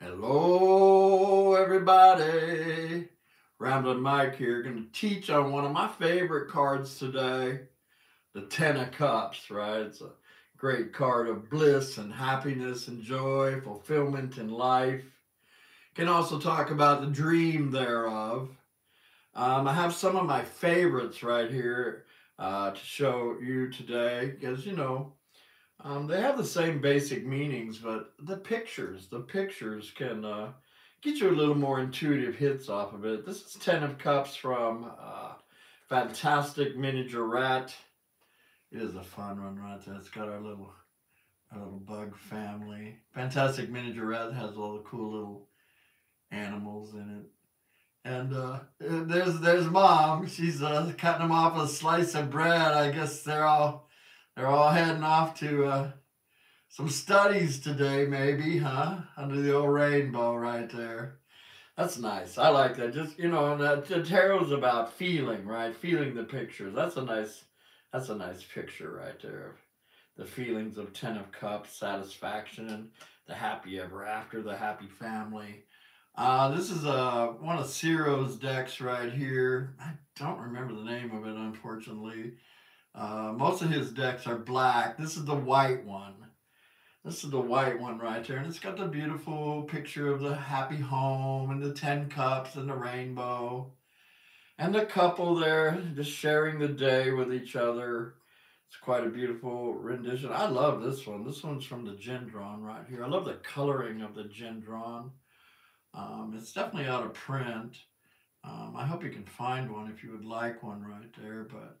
Hello, everybody. Ramblin' Mike here, going to teach on one of my favorite cards today, the Ten of Cups, right? It's a great card of bliss and happiness and joy, fulfillment in life. Can also talk about the dream thereof. Um, I have some of my favorites right here uh, to show you today because, you know, um, they have the same basic meanings, but the pictures, the pictures can uh, get you a little more intuitive hits off of it. This is Ten of Cups from uh, Fantastic Rat. It is a fun one right there. It's got our little our little bug family. Fantastic Menagerie Tarot has all the cool little animals in it. And uh, there's there's mom. She's uh, cutting them off a slice of bread. I guess they're all they're all heading off to uh, some studies today, maybe, huh? Under the old rainbow right there. That's nice. I like that. Just you know, that the tarot's about feeling, right? Feeling the pictures. That's a nice. That's a nice picture right there. The feelings of Ten of Cups, satisfaction, the happy ever after, the happy family. Uh, this is uh, one of Ciro's decks right here. I don't remember the name of it, unfortunately. Uh, most of his decks are black. This is the white one. This is the white one right there. And it's got the beautiful picture of the happy home and the 10 cups and the rainbow. And the couple there just sharing the day with each other. It's quite a beautiful rendition. I love this one. This one's from the Gendron right here. I love the coloring of the Gendron. Um, it's definitely out of print. Um, I hope you can find one if you would like one right there. But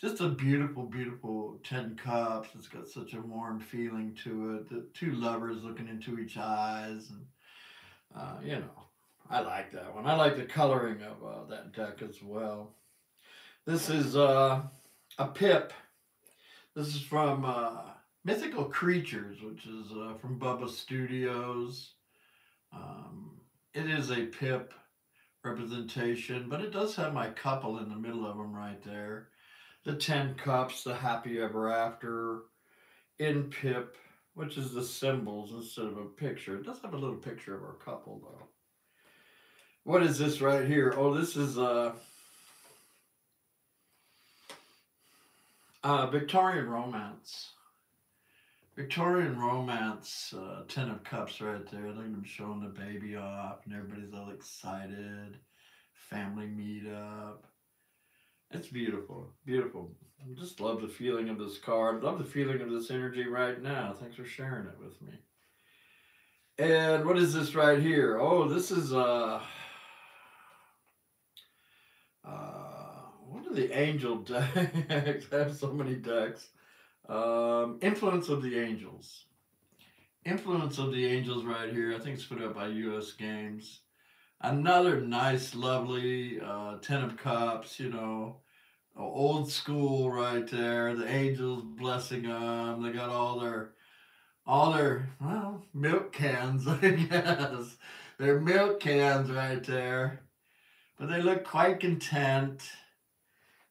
just a beautiful, beautiful 10 cups. It's got such a warm feeling to it. The two lovers looking into each eyes. And, uh, you know, I like that one. I like the coloring of uh, that deck as well. This is uh, a pip. This is from uh, Mythical Creatures, which is uh, from Bubba Studios. Um, it is a pip representation, but it does have my couple in the middle of them right there the Ten Cups, the Happy Ever After, in Pip, which is the symbols instead of a picture. It does have a little picture of our couple, though. What is this right here? Oh, this is a, uh, uh, Victorian Romance. Victorian Romance, uh, Ten of Cups right there. Look at them showing the baby off, and everybody's all excited. Family meetup. It's beautiful, beautiful. I just love the feeling of this card. Love the feeling of this energy right now. Thanks for sharing it with me. And what is this right here? Oh, this is uh, uh what are the angel decks? I have so many decks. Um, Influence of the Angels. Influence of the Angels right here. I think it's put up by U.S. Games. Another nice, lovely uh, Ten of Cups, you know, old school right there. The angels blessing them. They got all their, all their, well, milk cans, I guess. Their milk cans right there. But they look quite content.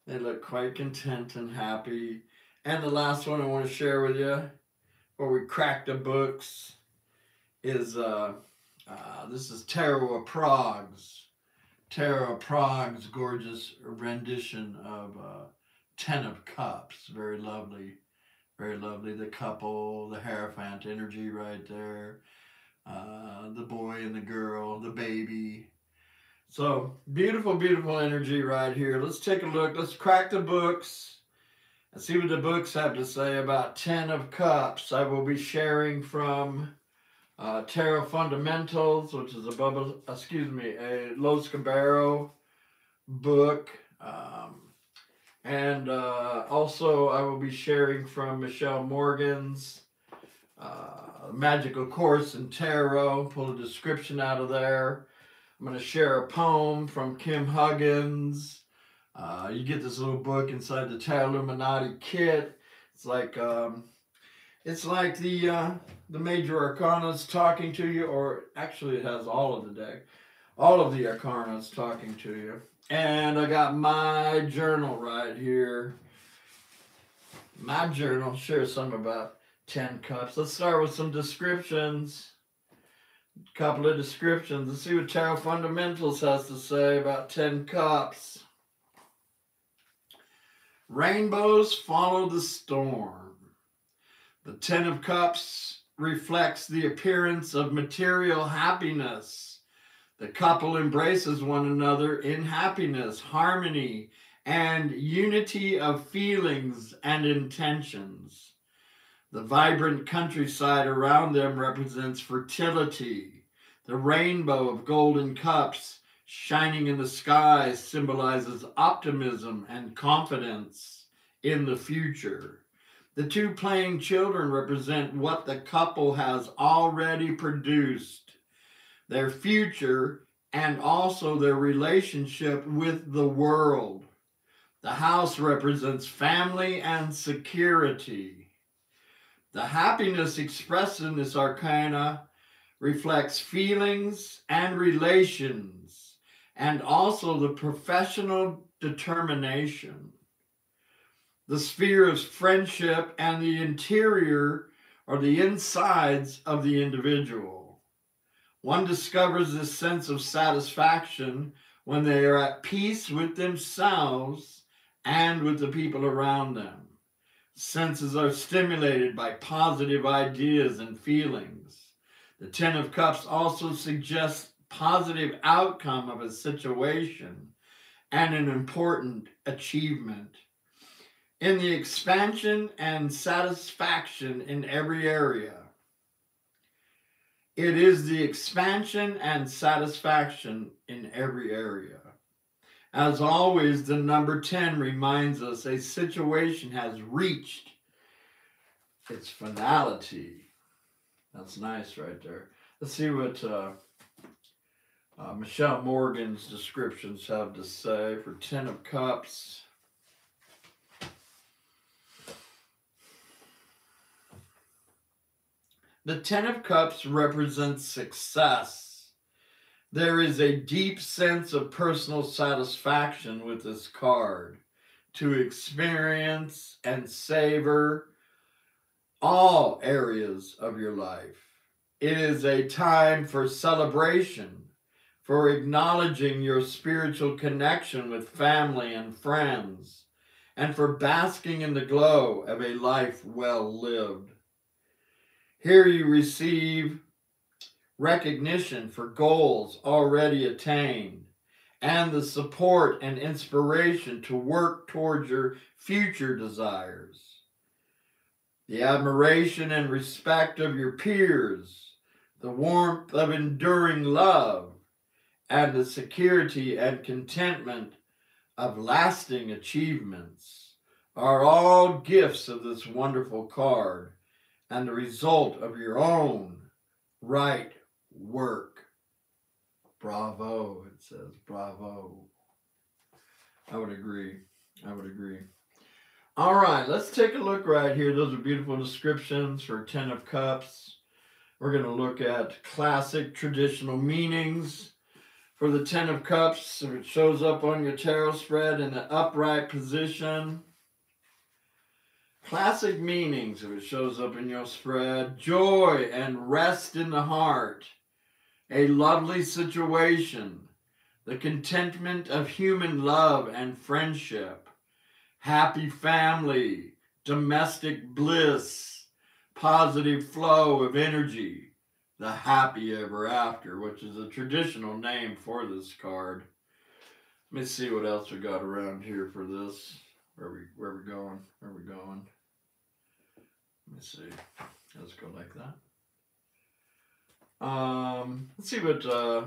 They look quite content and happy. And the last one I want to share with you, where we crack the books, is uh, uh, this is of Prague's, of Prague's gorgeous rendition of uh, Ten of Cups. Very lovely, very lovely. The couple, the Hierophant energy right there, uh, the boy and the girl, the baby. So beautiful, beautiful energy right here. Let's take a look. Let's crack the books and see what the books have to say about Ten of Cups. I will be sharing from uh, Tarot Fundamentals, which is a Bubba, excuse me, a Lo Scarabeo book. Um, and uh, also I will be sharing from Michele Morgan's uh, Magical Course in Tarot, pull a description out of there. I'm going to share a poem from Kim Huggens. Uh, you get this little book inside the Tarot Illuminati kit. It's like um, it's like the uh, the major arcanas talking to you, or actually it has all of the deck, all of the arcanas talking to you. And I got my journal right here. My journal shares some about 10 cups. Let's start with some descriptions. A couple of descriptions. Let's see what Tarot Fundamentals has to say about 10 Cups. Rainbows follow the storm. The Ten of Cups reflects the appearance of material happiness. The couple embraces one another in happiness, harmony, and unity of feelings and intentions. The vibrant countryside around them represents fertility. The rainbow of golden cups shining in the sky symbolizes optimism and confidence in the future. The two playing children represent what the couple has already produced, their future, and also their relationship with the world. The house represents family and security. The happiness expressed in this arcana reflects feelings and relations, and also the professional determination. The sphere of friendship and the interior or the insides of the individual. One discovers this sense of satisfaction when they are at peace with themselves and with the people around them. Senses are stimulated by positive ideas and feelings. The Ten of Cups also suggests positive outcome of a situation and an important achievement. In the expansion and satisfaction in every area, it is the expansion and satisfaction in every area. As always, the number 10 reminds us a situation has reached its finality. That's nice right there. Let's see what uh, uh, Michele Morgan's descriptions have to say for Ten of Cups. The Ten of Cups represents success there is a deep sense of personal satisfaction with this card to experience and savor all areas of your life. It is a time for celebration, for acknowledging your spiritual connection with family and friends, and for basking in the glow of a life well lived. Here you receive recognition for goals already attained, and the support and inspiration to work towards your future desires. The admiration and respect of your peers, the warmth of enduring love, and the security and contentment of lasting achievements are all gifts of this wonderful card and the result of your own right work. Bravo, it says. Bravo. I would agree. I would agree. All right, let's take a look right here. Those are beautiful descriptions for Ten of Cups. We're going to look at classic traditional meanings for the Ten of Cups. If it shows up on your tarot spread in the upright position. Classic meanings, if it shows up in your spread. Joy and rest in the heart a lovely situation, the contentment of human love and friendship, happy family, domestic bliss, positive flow of energy, the happy ever after, which is a traditional name for this card. Let me see what else we got around here for this. Where we where we going? Where we going? Me see. Let's go like that. Um, let's see what. Uh,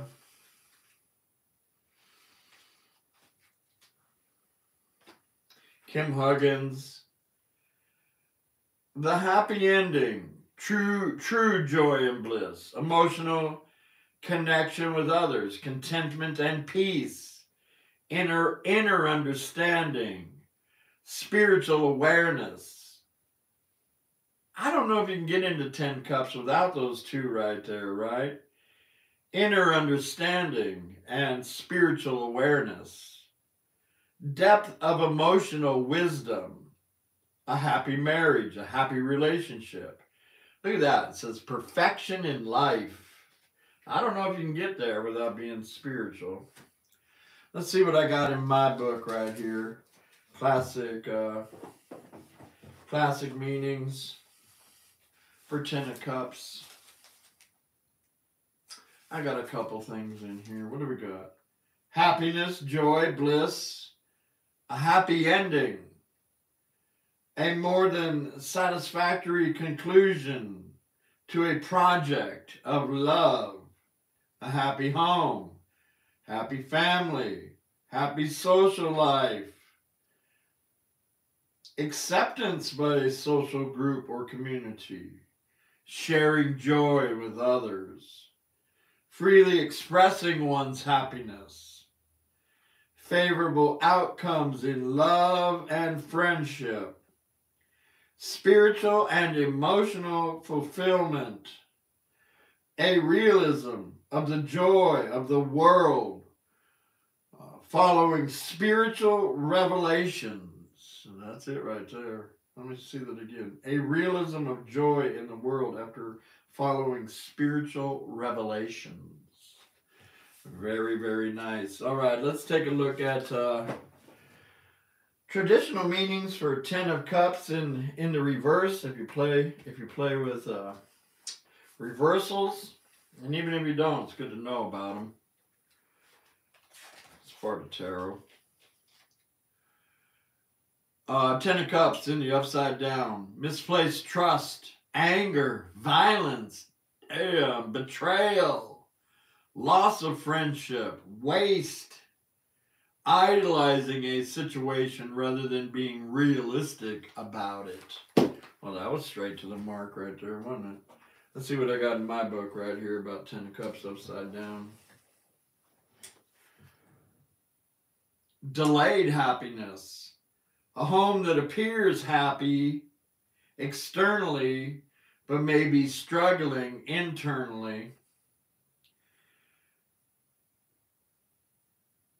Kim Huggens. The happy ending, true, true joy and bliss, emotional connection with others, contentment and peace, inner inner understanding, spiritual awareness, I don't know if you can get into 10 cups without those two right there, right? Inner understanding and spiritual awareness, depth of emotional wisdom, a happy marriage, a happy relationship. Look at that. It says perfection in life, I don't know if you can get there without being spiritual. Let's see what I got in my book right here. Classic, uh, classic meanings for Ten of Cups. I got a couple things in here. What do we got? Happiness, joy, bliss, a happy ending, a more than satisfactory conclusion to a project of love, a happy home, happy family, happy social life, acceptance by a social group or community, sharing joy with others, freely expressing one's happiness, favorable outcomes in love and friendship, spiritual and emotional fulfillment, a realism of the joy of the world, uh, following spiritual revelations. And that's it right there. Let me see that again. A realism of joy in the world after following spiritual revelations. Very, very nice. All right, let's take a look at uh, traditional meanings for Ten of Cups in in the reverse. If you play, if you play with uh, reversals, and even if you don't, it's good to know about them. It's part of tarot. Uh, Ten of Cups in the upside down. Misplaced trust, anger, violence, uh, betrayal, loss of friendship, waste, idolizing a situation rather than being realistic about it. Well, that was straight to the mark right there, wasn't it? Let's see what I got in my book right here about Ten of Cups upside down. Delayed happiness. A home that appears happy externally, but may be struggling internally.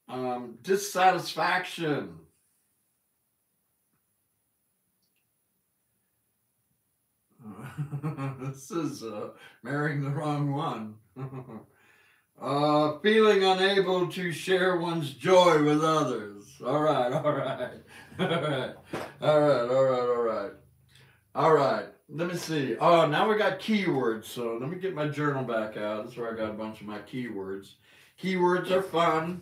Um, dissatisfaction this is uh, marrying the wrong one. uh, feeling unable to share one's joy with others. All right, all right, all right, all right, all right, all right. Let me see. Oh, now we got keywords. So let me get my journal back out. That's where I got a bunch of my keywords. Keywords are fun.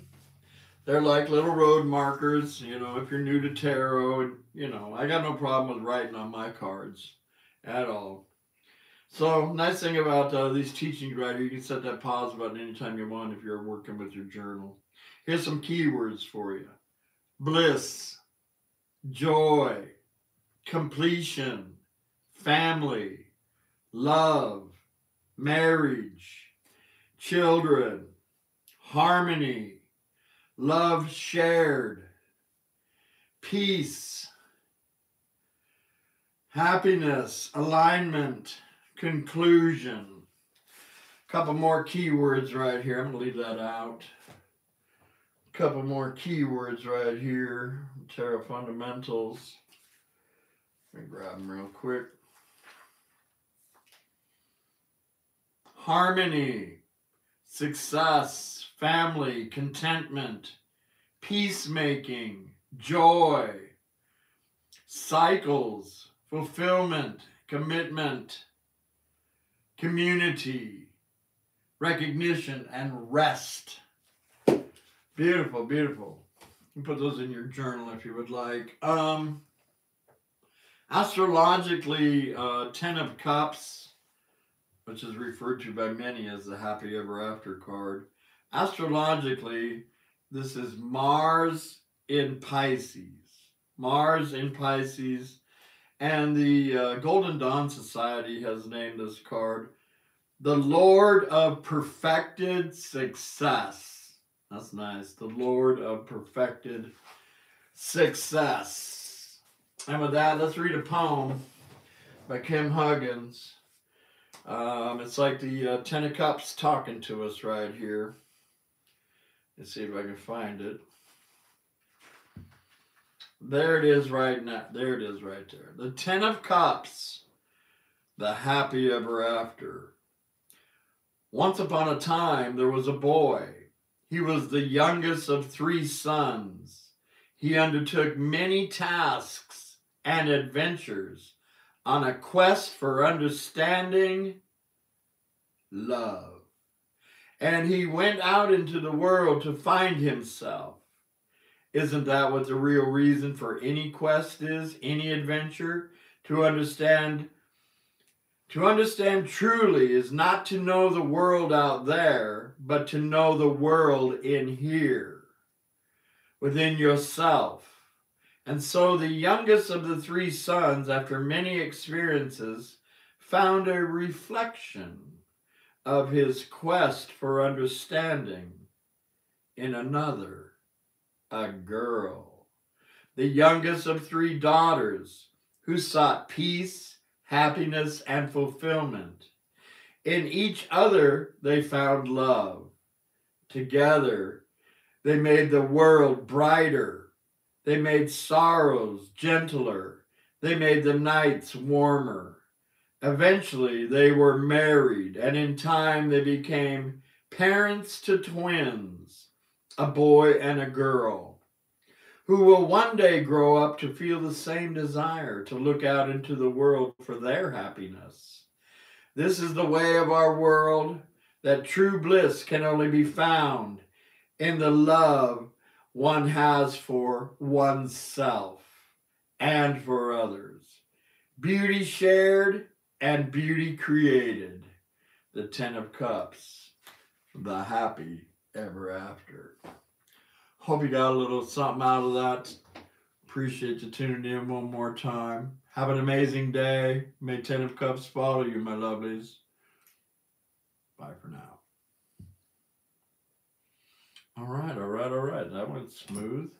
They're like little road markers, you know, if you're new to tarot, you know, I got no problem with writing on my cards at all. So nice thing about uh, these teachings right you can set that pause button anytime you want if you're working with your journal. Here's some keywords for you. Bliss, joy, completion, family, love, marriage, children, harmony, love shared, peace, happiness, alignment, conclusion. A couple more keywords right here. I'm going to leave that out. Couple more keywords right here. Tarot fundamentals. Let me grab them real quick. Harmony, success, family, contentment, peacemaking, joy, cycles, fulfillment, commitment, community, recognition, and rest. Beautiful, beautiful. You put those in your journal if you would like. Um, astrologically, uh, Ten of Cups, which is referred to by many as the Happy Ever After card. Astrologically, this is Mars in Pisces. Mars in Pisces and the uh, Golden Dawn Society has named this card the Lord of Perfected Success. That's nice. The Lord of Perfected Success. And with that, let's read a poem by Kim Huggens. Um, it's like the uh, Ten of Cups talking to us right here. Let's see if I can find it. There it is right now. There it is right there. The Ten of Cups, the happy ever after. Once upon a time, there was a boy. He was the youngest of three sons. He undertook many tasks and adventures on a quest for understanding love. And he went out into the world to find himself. Isn't that what the real reason for any quest is, any adventure? To understand to understand truly is not to know the world out there, but to know the world in here, within yourself. And so the youngest of the three sons, after many experiences, found a reflection of his quest for understanding in another, a girl. The youngest of three daughters, who sought peace happiness, and fulfillment. In each other, they found love. Together, they made the world brighter. They made sorrows gentler. They made the nights warmer. Eventually, they were married, and in time, they became parents to twins, a boy and a girl who will one day grow up to feel the same desire to look out into the world for their happiness. This is the way of our world that true bliss can only be found in the love one has for oneself and for others. Beauty shared and beauty created. The Ten of Cups, the happy ever after. Hope you got a little something out of that. Appreciate you tuning in one more time. Have an amazing day. May Ten of Cups follow you, my lovelies. Bye for now. All right, all right, all right. That went smooth.